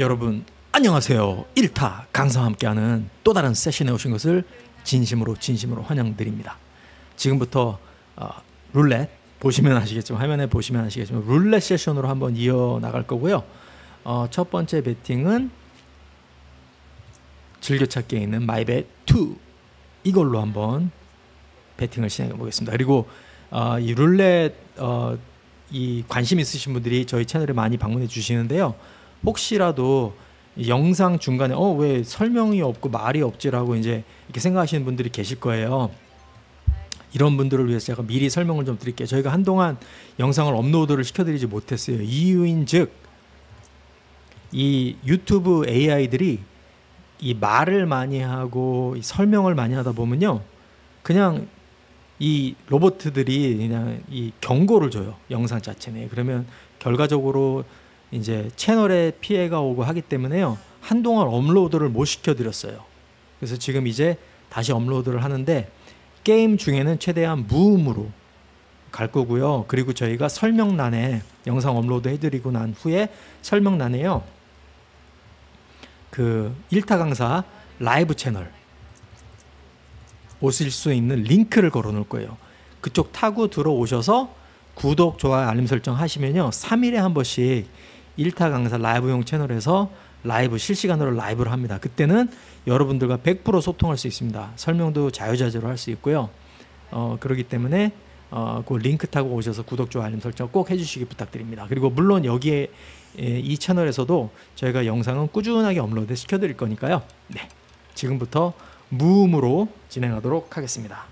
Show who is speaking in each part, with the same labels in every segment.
Speaker 1: 여러분 안녕하세요. 1타 강사와 함께하는 또 다른 세션에 오신 것을 진심으로 진심으로 환영드립니다. 지금부터 어, 룰렛 보시면 아시겠지만 화면에 보시면 아시겠지만 룰렛 세션으로 한번 이어 나갈 거고요. 어, 첫 번째 배팅은 즐겨찾기에 있는 마이벳 2 이걸로 한번 배팅을 진행해 보겠습니다. 그리고 어, 이 룰렛 어, 이 관심 있으신 분들이 저희 채널에 많이 방문해 주시는데요. 혹시라도 영상 중간에 어 왜 설명이 없고 말이 없지라고 이제 이렇게 생각하시는 분들이 계실 거예요. 이런 분들을 위해서 제가 미리 설명을 좀 드릴게요. 저희가 한동안 영상을 업로드를 시켜드리지 못했어요. 이유인 즉 이 유튜브 AI들이 이 말을 많이 하고 이 설명을 많이 하다 보면요, 그냥 이 로봇들이 그냥 이 경고를 줘요 영상 자체에 그러면 결과적으로 이제 채널에 피해가 오고 하기 때문에요 한동안 업로드를 못 시켜드렸어요 그래서 지금 이제 다시 업로드를 하는데 게임 중에는 최대한 무음으로 갈 거고요 그리고 저희가 설명란에 영상 업로드 해드리고 난 후에 설명란에요 그 1타 강사 라이브 채널 오실 수 있는 링크를 걸어 놓을 거예요. 그쪽 타고 들어오셔서 구독, 좋아요, 알림 설정 하시면요. 3일에 한 번씩 1타 강사 라이브용 채널에서 라이브 실시간으로 라이브를 합니다. 그때는 여러분들과 100% 소통할 수 있습니다. 설명도 자유자재로 할 수 있고요. 어, 그렇기 때문에 어, 그 링크 타고 오셔서 구독, 좋아요, 알림 설정 꼭 해주시기 부탁드립니다. 그리고 물론 여기에 예, 이 채널에서도 저희가 영상은 꾸준하게 업로드 시켜드릴 거니까요. 네, 지금부터 무음으로 진행하도록 하겠습니다.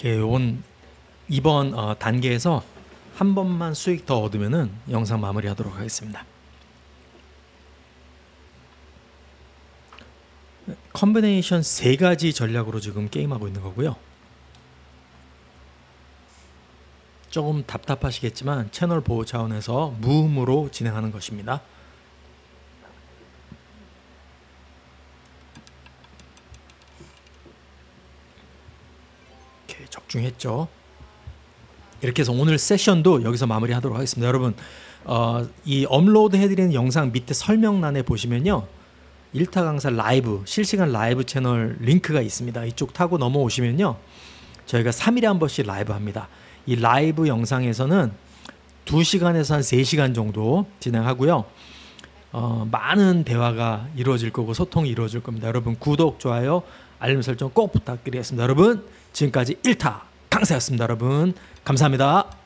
Speaker 1: 이렇게 요번 이번 어, 단계에서 한 번만 수익 더 얻으면은 영상 마무리하도록 하겠습니다. 컨비네이션 세 가지 전략으로 지금 게임하고 있는 거고요. 조금 답답하시겠지만 채널 보호 차원에서 무음으로 진행하는 것입니다. 적중했죠. 이렇게 해서 오늘 세션도 여기서 마무리하도록 하겠습니다. 여러분 어, 이 업로드 해드리는 영상 밑에 설명란에 보시면요. 일타 강사 라이브 실시간 라이브 채널 링크가 있습니다. 이쪽 타고 넘어오시면요. 저희가 3일에 한 번씩 라이브 합니다. 이 라이브 영상에서는 2시간에서 한 3시간 정도 진행하고요. 어, 많은 대화가 이루어질 거고 소통이 이루어질 겁니다. 여러분 구독, 좋아요, 알림 설정 꼭 부탁드리겠습니다. 여러분 지금까지 1타 강사였습니다. 여러분 감사합니다.